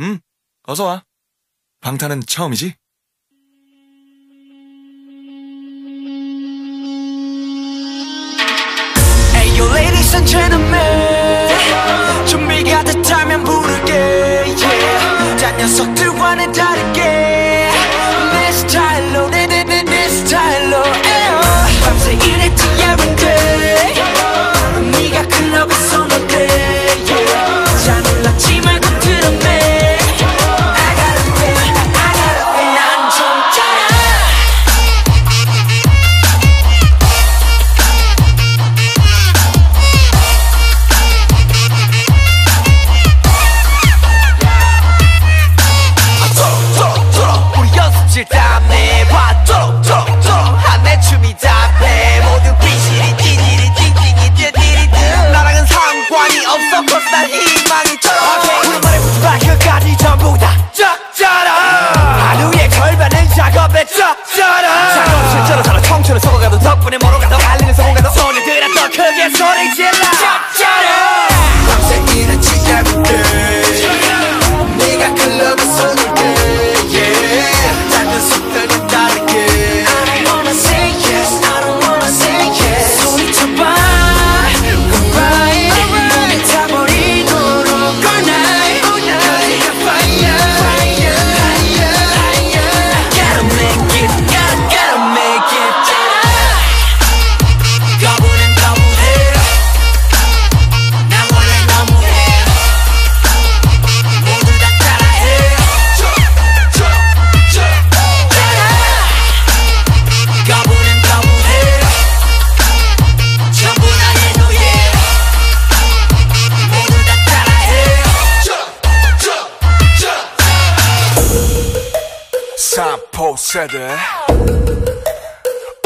응, 어서 와. 방탄은 처음이지? 전체는 준비가 됐다면 부를게 yeah. 자 녀석들 세대.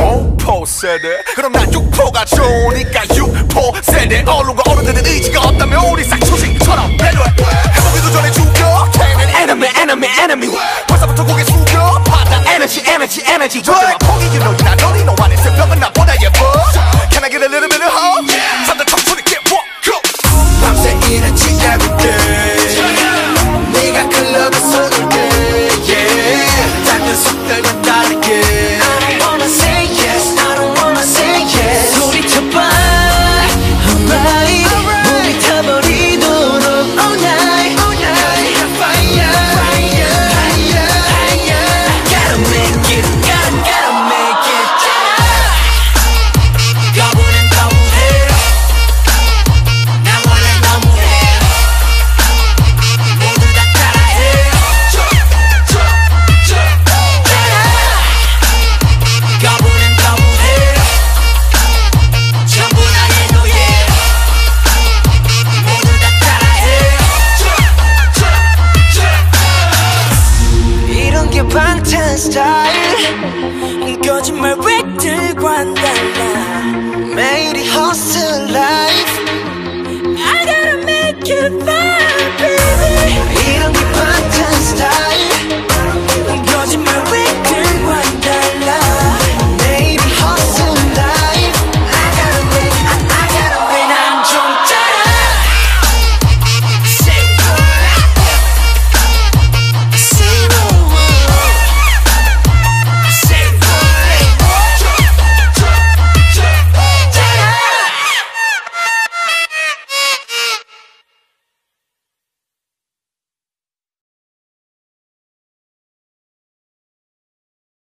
오포 세대. 그럼 난 육포가 좋으니까 육포 세대. 언론과 어른들은 의지가 없다면 우리 싹초식처럼 배려해. 해보기도 전에 죽여. 걔는 enemy enemy enemy. 벌써부터 고개 숙여. 받아 에너지 에너지 에너지. 절대 포기 you know you not 새벽은 나. Style. 거짓말 왜 들고 한다나 매일이 hustle life. I gotta make it fun baby.